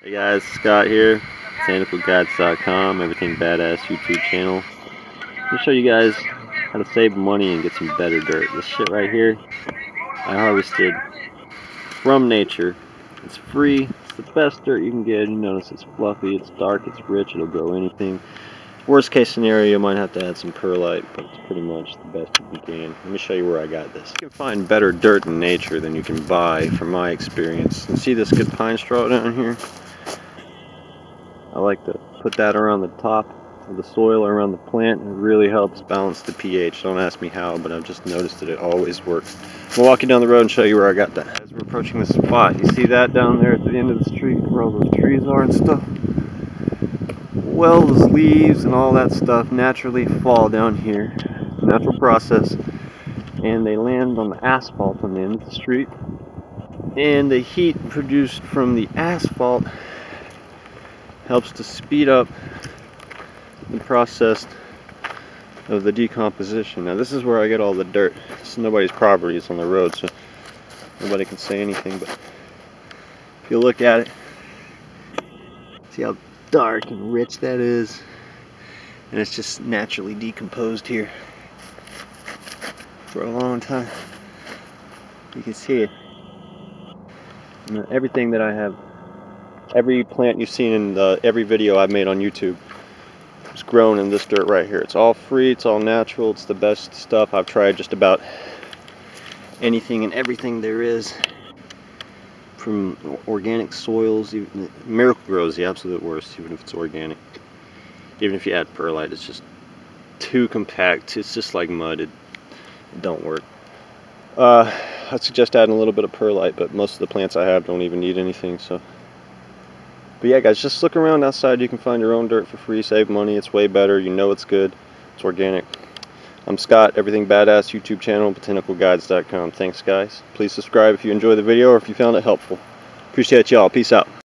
Hey guys, Scott here, botanicalguides.com, everything badass YouTube channel. I'm going to show you guys how to save money and get some better dirt. This shit right here, I harvested from nature. It's free, it's the best dirt you can get. You notice it's fluffy, it's dark, it's rich, it'll grow anything. Worst case scenario, you might have to add some perlite, but it's pretty much the best you can. Let me show you where I got this. You can find better dirt in nature than you can buy, from my experience. You see this good pine straw down here? I like to put that around the top of the soil around the plant. It really helps balance the pH. Don't ask me how, but I've just noticed that it always works. I'll walk you down the road and show you where I got that. As we're approaching the spot, you see that down there at the end of the street where all those trees are and stuff? Well, those leaves and all that stuff naturally fall down here. Natural process. And they land on the asphalt on the end of the street. And the heat produced from the asphalt helps to speed up the process of the decomposition. Now this is where I get all the dirt. It's nobody's property, it's on the road, so nobody can say anything, but if you look at it, see how dark and rich that is, and it's just naturally decomposed here for a long time. You can see it. Everything that I have every plant you've seen in the, every video I've made on YouTube is grown in this dirt right here. It's all free, it's all natural, it's the best stuff. I've tried just about anything and everything there is from organic soils. Even, Miracle-Gro is the absolute worst, even if it's organic. Even if you add perlite, it's just too compact. It's just like mud. It, it don't work. Uh, I'd suggest adding a little bit of perlite, but most of the plants I have don't even need anything, so but yeah, guys, just look around outside. You can find your own dirt for free, save money. It's way better. You know it's good. It's organic. I'm Scott, Everything Badass YouTube channel, botanicalguides.com. Thanks, guys. Please subscribe if you enjoyed the video or if you found it helpful. Appreciate y'all. Peace out.